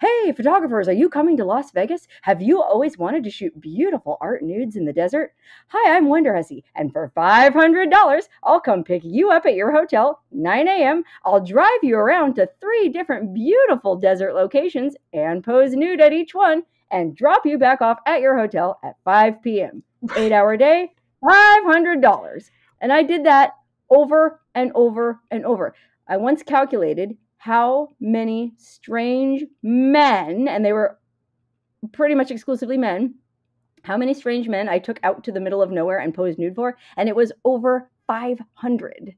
Hey, photographers, are you coming to Las Vegas? Have you always wanted to shoot beautiful art nudes in the desert? Hi, I'm Wonder Hussy, and for $500, I'll come pick you up at your hotel 9 a.m. I'll drive you around to three different beautiful desert locations and pose nude at each one and drop you back off at your hotel at 5 p.m. Eight hour day, $500. And I did that over and over and over. I once calculated how many strange men, and they were pretty much exclusively men, how many strange men I took out to the middle of nowhere and posed nude for, and it was over 500.